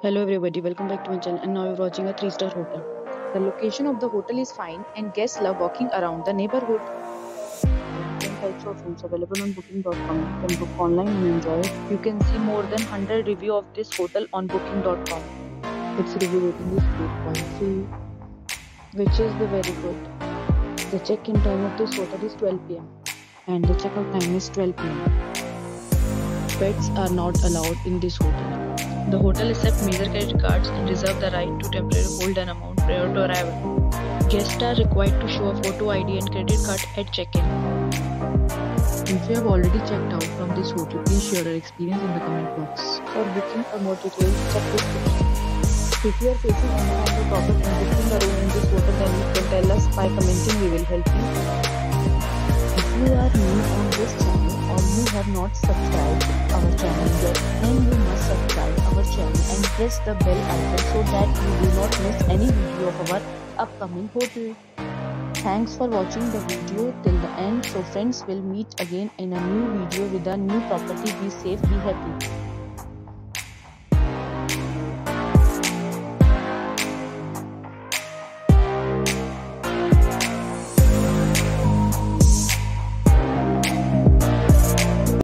Hello everybody, welcome back to my channel and now you're watching a 3-star hotel. The location of the hotel is fine and guests love walking around the neighborhood. There types of rooms available on booking.com. You can book online and enjoy it. You can see more than 100 review of this hotel on booking.com. Its review rating is 8.3 which is the very good. The check-in time of this hotel is 12 pm and the checkout time is 12 pm. Pets are not allowed in this hotel. The hotel accepts major credit cards and reserves the right to temporarily hold an amount prior to arrival. Guests are required to show a photo ID and credit card at check-in. If you have already checked out from this hotel, please share your experience in the comment box. For booking or more details, check description. If you are facing any kind of problem in booking a room in this hotel, then you can tell us by commenting. We will help you. Have not subscribed our channel yet, then you must subscribe our channel and press the bell icon so that you do not miss any video of our upcoming hotel. Thanks for watching the video till the end. So friends will meet again in a new video with a new property. Be safe, be happy.